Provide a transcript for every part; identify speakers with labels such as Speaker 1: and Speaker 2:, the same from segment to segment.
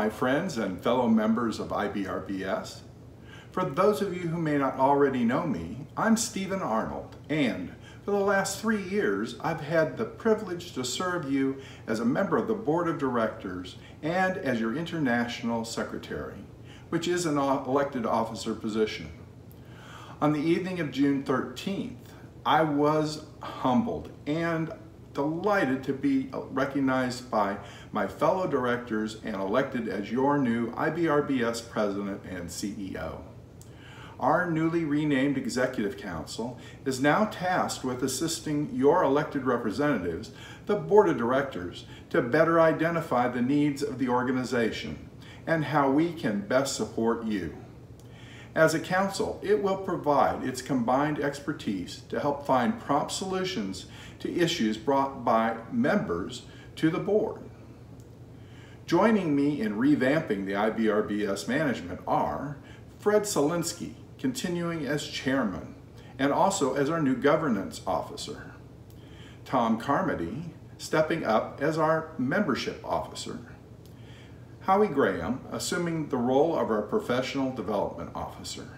Speaker 1: my friends and fellow members of IBRBS. For those of you who may not already know me, I'm Stephen Arnold, and for the last three years, I've had the privilege to serve you as a member of the Board of Directors and as your International Secretary, which is an elected officer position. On the evening of June 13th, I was humbled and delighted to be recognized by my fellow directors and elected as your new IBRBS President and CEO. Our newly renamed Executive Council is now tasked with assisting your elected representatives, the Board of Directors, to better identify the needs of the organization and how we can best support you. As a council, it will provide its combined expertise to help find prompt solutions to issues brought by members to the board. Joining me in revamping the IBRBS management are Fred Selinsky, continuing as chairman and also as our new governance officer. Tom Carmody, stepping up as our membership officer. Howie Graham, assuming the role of our professional development officer.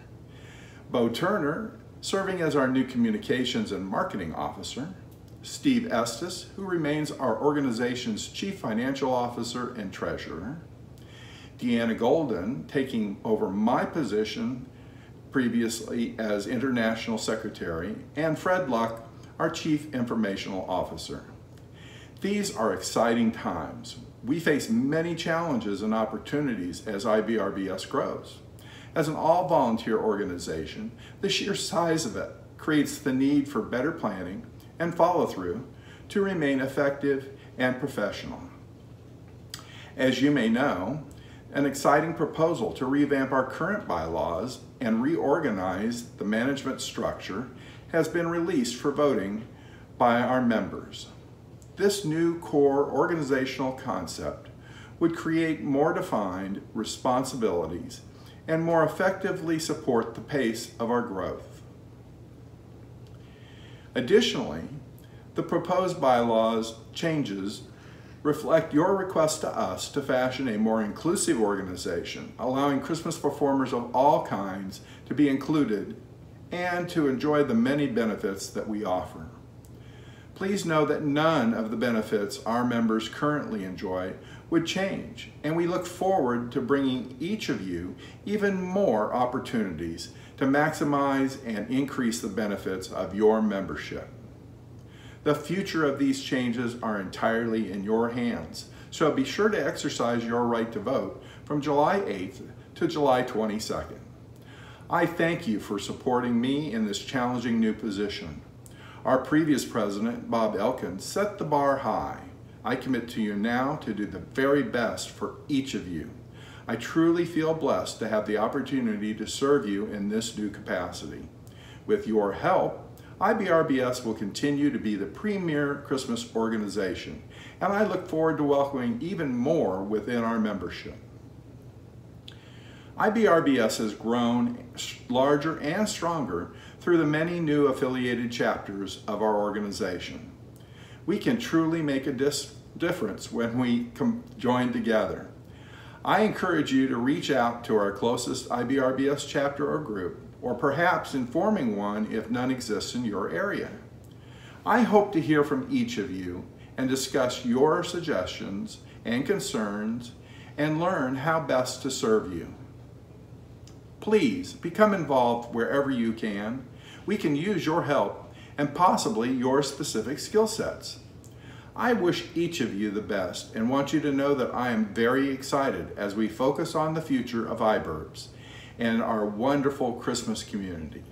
Speaker 1: Bo Turner, serving as our new communications and marketing officer. Steve Estes, who remains our organization's chief financial officer and treasurer. Deanna Golden, taking over my position previously as International Secretary, and Fred Luck, our Chief Informational Officer. These are exciting times. We face many challenges and opportunities as IBRBS grows. As an all-volunteer organization, the sheer size of it creates the need for better planning and follow-through to remain effective and professional. As you may know, an exciting proposal to revamp our current bylaws and reorganize the management structure has been released for voting by our members. This new core organizational concept would create more defined responsibilities and more effectively support the pace of our growth. Additionally, the proposed bylaws changes reflect your request to us to fashion a more inclusive organization, allowing Christmas performers of all kinds to be included and to enjoy the many benefits that we offer. Please know that none of the benefits our members currently enjoy would change, and we look forward to bringing each of you even more opportunities to maximize and increase the benefits of your membership. The future of these changes are entirely in your hands, so be sure to exercise your right to vote from July 8th to July 22nd. I thank you for supporting me in this challenging new position. Our previous president, Bob Elkin, set the bar high. I commit to you now to do the very best for each of you. I truly feel blessed to have the opportunity to serve you in this new capacity. With your help, IBRBS will continue to be the premier Christmas organization, and I look forward to welcoming even more within our membership. IBRBS has grown larger and stronger through the many new affiliated chapters of our organization. We can truly make a difference when we join together. I encourage you to reach out to our closest IBRBS chapter or group or perhaps informing one if none exists in your area. I hope to hear from each of you and discuss your suggestions and concerns and learn how best to serve you. Please become involved wherever you can. We can use your help and possibly your specific skill sets. I wish each of you the best and want you to know that I am very excited as we focus on the future of iBurbs and our wonderful Christmas community.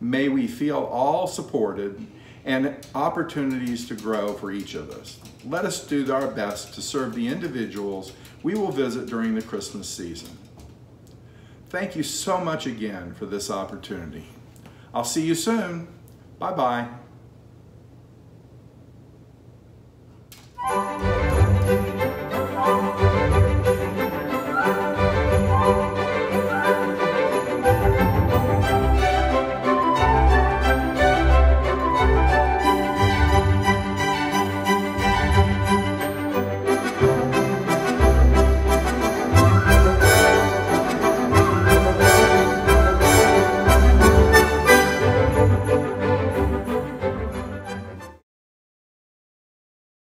Speaker 1: May we feel all supported and opportunities to grow for each of us. Let us do our best to serve the individuals we will visit during the Christmas season. Thank you so much again for this opportunity. I'll see you soon. Bye-bye.